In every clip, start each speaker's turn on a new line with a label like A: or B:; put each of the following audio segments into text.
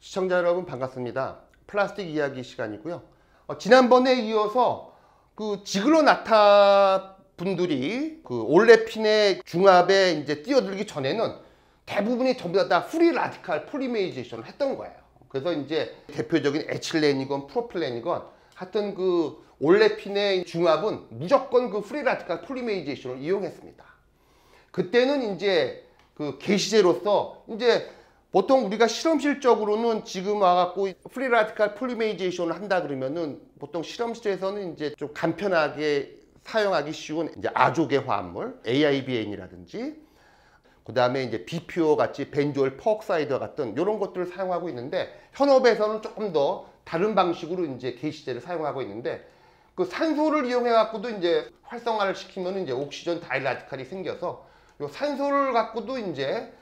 A: 시청자 여러분 반갑습니다. 플라스틱 이야기 시간이고요. 어, 지난번에 이어서 그 지글러 나타 분들이 그 올레핀의 중합에 이제 뛰어들기 전에는 대부분이 전부 다 프리 라디칼 폴리메이제이션을 했던 거예요. 그래서 이제 대표적인 에틸렌이건 프로필렌이건 하여튼 그 올레핀의 중합은 무조건 그 프리 라디칼 폴리메이제이션을 이용했습니다. 그때는 이제 그 개시제로서 이제 보통 우리가 실험실적으로는 지금 와갖고 프리 라디칼 폴리메이제이션을 한다 그러면은 보통 실험실에서는 이제 좀 간편하게 사용하기 쉬운 이제 아조계 화합물 AIBN이라든지 그 다음에 이제 BPO 같이 benzoyl peroxide 같은 이런 것들을 사용하고 있는데 현업에서는 조금 더 다른 방식으로 이제 개시제를 사용하고 있는데 그 산소를 이용해 갖고도 이제 활성화를 시키면 이제 옥시전 다이라디칼이 생겨서 요 산소를 갖고도 이제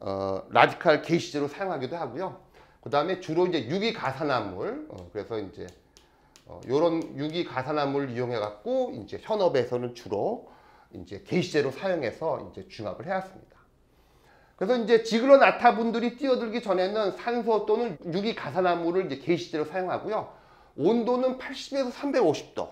A: 어, 라디칼 게시제로 사용하기도 하고요. 그 다음에 주로 이제 유기 가산화물 어, 그래서 이제 어, 요런 유기 가산화물을 이용해 갖고 이제 현업에서는 주로 이제 게시제로 사용해서 이제 중합을 해왔습니다. 그래서 이제 지글러 나타 분들이 뛰어들기 전에는 산소 또는 유기 가산화물을 이제 게시제로 사용하고요. 온도는 80에서 350도.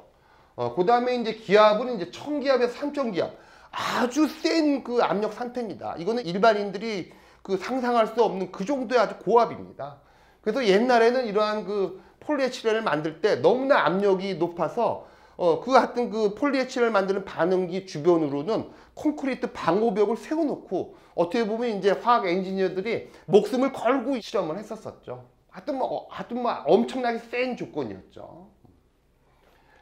A: 어, 그 다음에 이제 기압은 이제 1000기압에서 3000기압. 아주 센 그 압력 상태입니다. 이거는 일반인들이 그 상상할 수 없는 그 정도의 아주 고압입니다. 그래서 옛날에는 이러한 그 폴리에틸렌을 만들 때 너무나 압력이 높아서 어, 그 같은 그 폴리에틸렌을 만드는 반응기 주변으로는 콘크리트 방호벽을 세워놓고 어떻게 보면 이제 화학 엔지니어들이 목숨을 걸고 실험을 했었었죠. 하여튼 뭐, 하여튼 뭐 엄청나게 센 조건이었죠.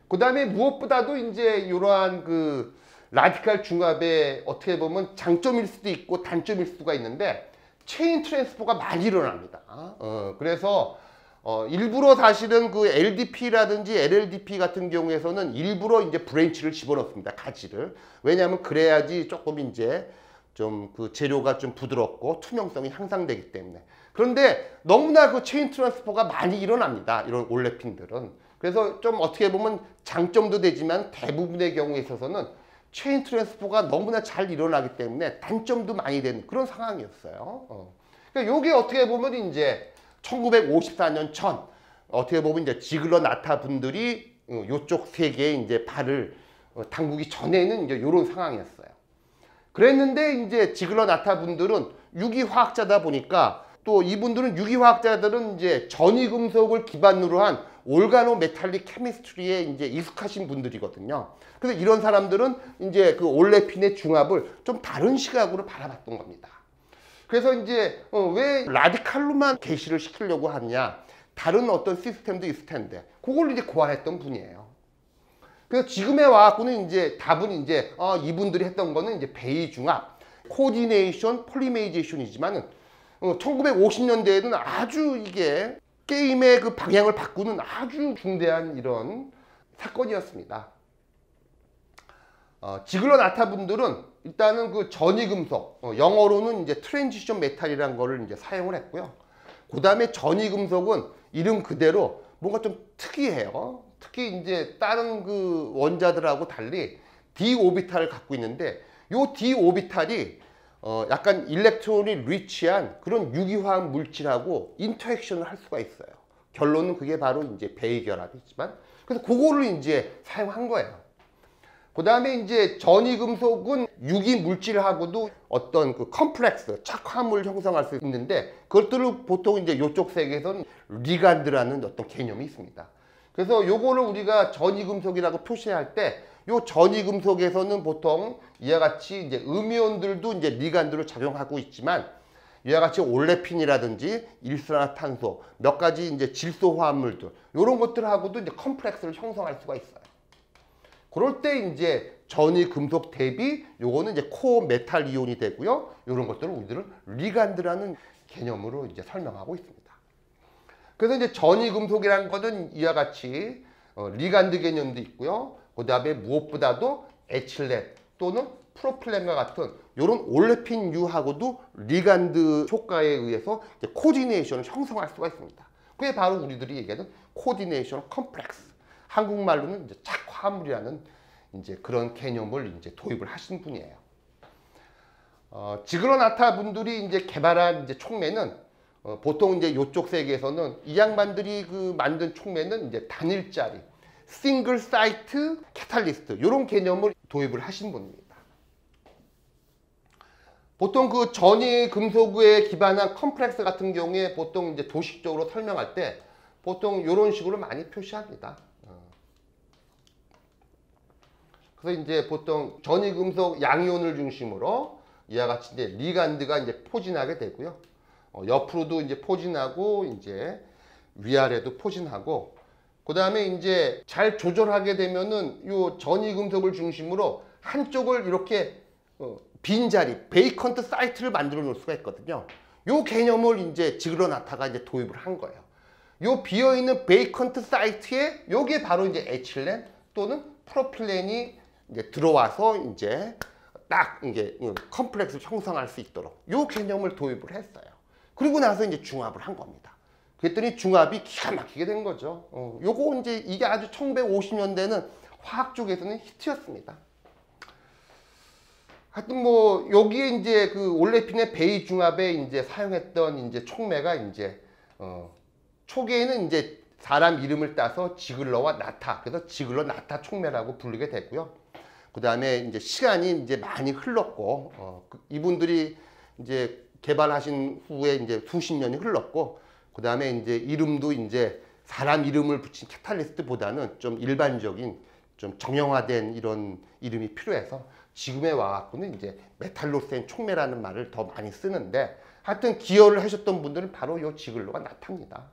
A: 그 다음에 무엇보다도 이제 이러한 그 라디칼 중합의 어떻게 보면 장점일 수도 있고 단점일 수가 있는데 chain transfer가 많이 일어납니다. 어, 그래서 어, 일부러 사실은 그 LDPE라든지 LLDPE 같은 경우에서는 일부러 이제 branch를 집어넣습니다. 가지를. 왜냐하면 그래야지 조금 이제 좀 그 재료가 좀 부드럽고 투명성이 향상되기 때문에. 그런데 너무나 그 chain transfer가 많이 일어납니다. 이런 올레핀들은. 그래서 좀 어떻게 보면 장점도 되지만 대부분의 경우에 있어서는 chain transfer가 너무나 잘 일어나기 때문에 단점도 많이 되는 그런 상황이었어요. 어. 그러니까 요게 어떻게 보면 이제 1954년 전 어떻게 보면 이제 지글러 나타 분들이 어, 요쪽 세계에 이제 발을 어, 담그기 전에는 이제 요런 상황이었어요. 그랬는데 이제 지글러 나타 분들은 유기화학자다 보니까 또 이분들은 유기화학자들은 이제 전이금속을 기반으로 한 organometallic chemistry에 이제 익숙하신 분들이거든요. 그래서 이런 사람들은 이제 그 올레핀의 중합을 좀 다른 시각으로 바라봤던 겁니다. 그래서 이제 어 왜 라디칼로만 개시를 시키려고 하느냐 다른 어떤 시스템도 있을 텐데 그걸 이제 고안했던 분이에요. 그래서 지금에 와갖고는 이제 답은 이제 어 이분들이 했던 거는 이제 배위 중합, coordination polymerization이지만은 어 1950년대에는 아주 이게 게임의 그 방향을 바꾸는 아주 중대한 이런 사건이었습니다. 어, 지글러 나타 분들은 일단은 그 전이 금속, 어, 영어로는 이제 transition metal이라는 거를 이제 사용을 했고요. 그 다음에 전이 금속은 이름 그대로 뭔가 좀 특이해요. 특히 이제 다른 그 원자들하고 달리 d 오비탈을 갖고 있는데 요 d 오비탈이 어 약간 electron이 rich한 그런 유기화학 물질하고 interaction을 할 수가 있어요. 결론은 그게 바로 이제 배위 결합이지만 그래서 그거를 이제 사용한 거예요. 그 다음에 이제 전이 금속은 유기 물질하고도 어떤 그 컴플렉스, 착화물 형성할 수 있는데 그것들을 보통 이제 이쪽 세계에서는 리간드라는 어떤 개념이 있습니다. 그래서 요거를 우리가 전이 금속이라고 표시할 때 요 전이 금속에서는 보통 이와 같이 이제 음이온들도 이제 리간드로 작용하고 있지만 이와 같이 올레핀이라든지 일산화탄소 몇 가지 이제 질소 화합물들 이런 것들하고도 이제 complex를 형성할 수가 있어요. 그럴 때 이제 전이 금속 대비 요거는 이제 core metal 이온이 되고요. 이런 것들을 우리들은 리간드라는 개념으로 이제 설명하고 있습니다. 그래서 이제 전이 금속이라는 것은 이와 같이 어, 리간드 개념도 있고요. 그 다음에 무엇보다도 에틸렌 또는 프로필렌과 같은 이런 올레핀류하고도 리간드 효과에 의해서 coordination을 형성할 수가 있습니다. 그게 바로 우리들이 얘기하는 coordination complex. 한국말로는 이제 착화물이라는 이제 그런 개념을 이제 도입을 하신 분이에요. 어, 지글러 나타 분들이 이제 개발한 이제 촉매는 어, 보통 이제 이쪽 세계에서는 이 양반들이 그 만든 촉매는 이제 단일짜리 single site catalyst 이런 개념을 도입을 하신 분입니다. 보통 그 전이 금속에 기반한 컴플렉스 같은 경우에 보통 이제 도식적으로 설명할 때 보통 이런 식으로 많이 표시합니다. 어. 그래서 이제 보통 전이 금속 양이온을 중심으로 이와 같이 이제 리간드가 이제 포진하게 되고요. 어, 옆으로도 이제 포진하고 이제 위아래도 포진하고 그 다음에 이제 잘 조절하게 되면은 요 전이 금속을 중심으로 한쪽을 이렇게 어, 빈자리 vacant site를 만들어 놓을 수가 있거든요. 요 개념을 이제 지글러 나타가 이제 도입을 한 거예요. 요 비어 있는 vacant site에 요게 바로 이제 에틸렌 또는 프로필렌이 이제 들어와서 이제 딱 이게 complex를 형성할 수 있도록 요 개념을 도입을 했어요. 그리고 나서 이제 중합을 한 겁니다. 그랬더니 중합이 기가 막히게 된 거죠. 어, 요거 이제 이게 아주 1950년대는 화학 쪽에서는 히트였습니다. 하여튼 뭐 여기에 이제 그 올레핀의 베이 중합에 이제 사용했던 이제 촉매가 이제 어 초기에는 이제 사람 이름을 따서 지글러와 나타 그래서 지글러 나타 촉매라고 부르게 됐고요. 그 다음에 이제 시간이 이제 많이 흘렀고 어, 그 이분들이 이제 개발하신 후에 이제 수십 년이 흘렀고 그 다음에 이제 이름도 이제 사람 이름을 붙인 catalyst보다는 좀 일반적인 좀 정형화된 이런 이름이 필요해서 지금에 와갖고는 이제 메탈로센 촉매라는 말을 더 많이 쓰는데 하여튼 기여를 하셨던 분들은 바로 요 지글러 나타입니다.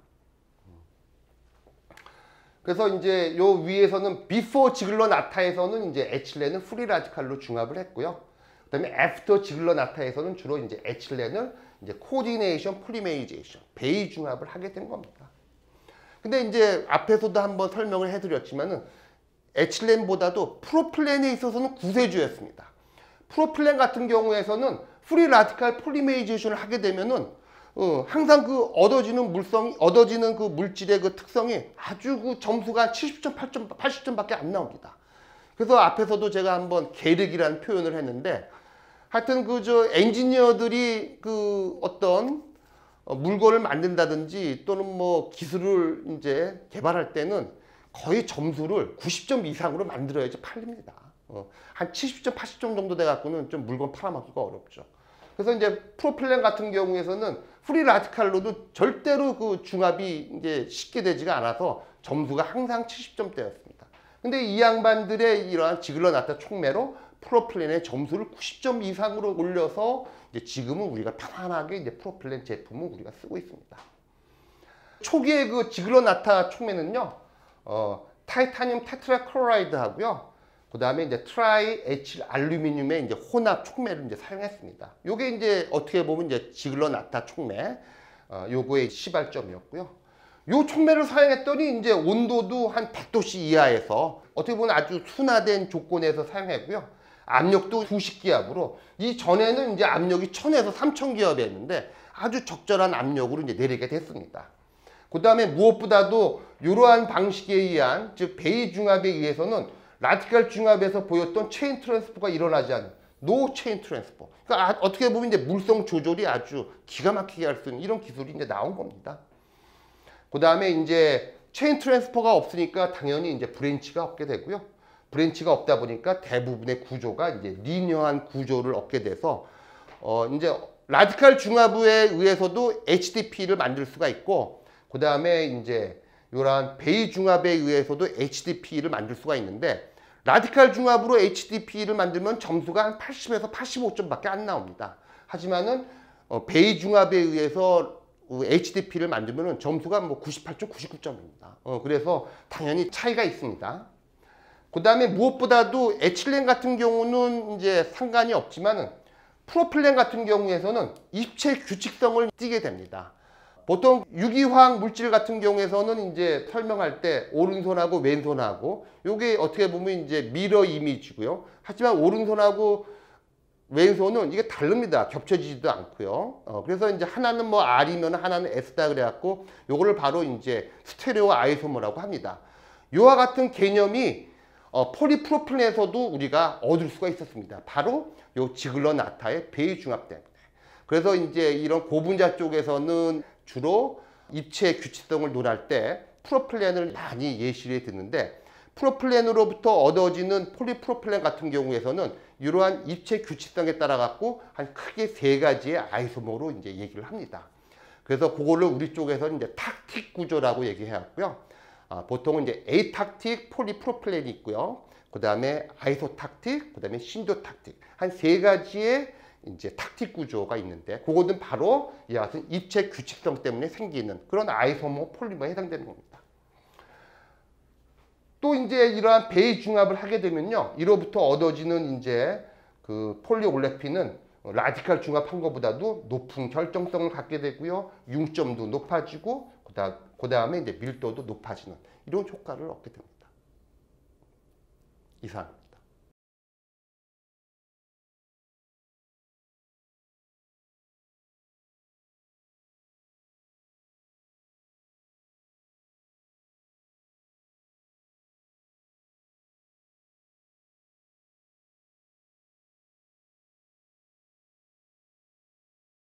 A: 그래서 이제 요 위에서는 before 지글러 나타에서는 이제 에틸렌을 프리 라디칼로 중합을 했고요. 그다음에 after 지글러 나타에서는 주로 이제 에틸렌을 이제 coordination polymerization 배위 중합을 하게 된 겁니다. 근데 이제 앞에서도 한번 설명을 해드렸지만은 에틸렌보다도 프로필렌에 있어서는 구세주였습니다. 프로필렌 같은 경우에서는 프리 라디칼 폴리메이제이션을 하게 되면은 어, 항상 그 얻어지는 물성 얻어지는 그 물질의 그 특성이 아주 그 점수가 70점, 8점, 80점밖에 안 나옵니다. 그래서 앞에서도 제가 한번 계륵이라는 표현을 했는데 하여튼 그 저 엔지니어들이 그 어떤 어, 물건을 만든다든지 또는 뭐 기술을 이제 개발할 때는 거의 점수를 90점 이상으로 만들어야지 팔립니다. 어, 한 70점, 80점 정도 돼 갖고는 좀 물건 팔아먹기가 어렵죠. 그래서 이제 프로필렌 같은 경우에서는 프리 라디칼로도 절대로 그 중합이 이제 쉽게 되지가 않아서 점수가 항상 70점대였습니다. 근데 이 양반들의 이러한 지글러 나타 촉매로 프로필렌의 점수를 90점 이상으로 올려서 이제 지금은 우리가 편안하게 이제 프로필렌 제품을 우리가 쓰고 있습니다. 초기에 그 지글러 나타 촉매는요. 어, titanium tetrachloride 하고요. 그 다음에 이제 triethyl aluminum의 이제 혼합 촉매를 이제 사용했습니다. 요게 이제 어떻게 보면 이제 지글러 나타 촉매, 어, 요거의 시발점이었고요. 요 촉매를 사용했더니 이제 온도도 한 100도씨 이하에서 어떻게 보면 아주 순화된 조건에서 사용했고요. 압력도 90 기압으로 이 전에는 이제 압력이 1000에서 3000 기압이었는데 아주 적절한 압력으로 이제 내리게 됐습니다. 그 다음에 무엇보다도 이러한 방식에 의한 즉 배위 중합에 의해서는 라디칼 중합에서 보였던 chain transfer가 일어나지 않는 no chain transfer. 그러니까 아, 어떻게 보면 이제 물성 조절이 아주 기가 막히게 할 수 있는 이런 기술이 이제 나온 겁니다. 그 다음에 이제 chain transfer가 없으니까 당연히 이제 branch가 없게 되고요. branch가 없다 보니까 대부분의 구조가 이제 리니어한 구조를 얻게 돼서 어 이제 라디칼 중합에 의해서도 HDPE를 만들 수가 있고 그 다음에 이제 이러한 배위 중합에 의해서도 HDPE를 만들 수가 있는데 라디칼 중합으로 HDPE를 만들면 점수가 한 80에서 85점밖에 안 나옵니다. 하지만은 어, 베이 중합에 의해서 HDP를 만들면 점수가 뭐 98점, 99점입니다. 어, 그래서 당연히 차이가 있습니다. 그 다음에 무엇보다도 에틸렌 같은 경우는 이제 상관이 없지만은 프로필렌 같은 경우에서는 입체 규칙성을 띠게 됩니다. 보통 유기화학 물질 같은 경우에서는 이제 설명할 때 오른손하고 왼손하고 요게 어떻게 보면 이제 미러 이미지고요. 하지만 오른손하고 왼손은 이게 다릅니다. 겹쳐지지도 않고요. 어, 그래서 이제 하나는 뭐 R이면 하나는 S다 그래갖고 요거를 바로 이제 스테레오 아이소모라고 합니다. 요와 같은 개념이 어, 폴리프로필에서도 우리가 얻을 수가 있었습니다. 바로 요 지글러 나타의 베이 중합 때문에. 그래서 이제 이런 고분자 쪽에서는 주로 입체 규칙성을 논할 때 프로플랜을 많이 예시를 듣는데 프로필렌으로부터 얻어지는 폴리프로필렌 같은 경우에서는 이러한 입체 규칙성에 따라 갖고 한 크게 세 가지의 isomer로 이제 얘기를 합니다. 그래서 그거를 우리 쪽에서 이제 tactic 구조라고 얘기해왔고요. 아, 보통은 이제 atactic 폴리프로필렌이 있고요. 그 다음에 isotactic, 그 다음에 syndiotactic 한 세 가지의 이제 tactic 구조가 있는데 그거는 바로 이와 같은 입체 규칙성 때문에 생기는 그런 isomer polymer에 해당되는 겁니다. 또 이제 이러한 베이 중합을 하게 되면요. 이로부터 얻어지는 이제 그 폴리올레핀은 라디칼 중합한 것보다도 높은 결정성을 갖게 되고요. 융점도 높아지고 그다음 그 다음에 이제 밀도도 높아지는 이런 효과를 얻게 됩니다. 이상.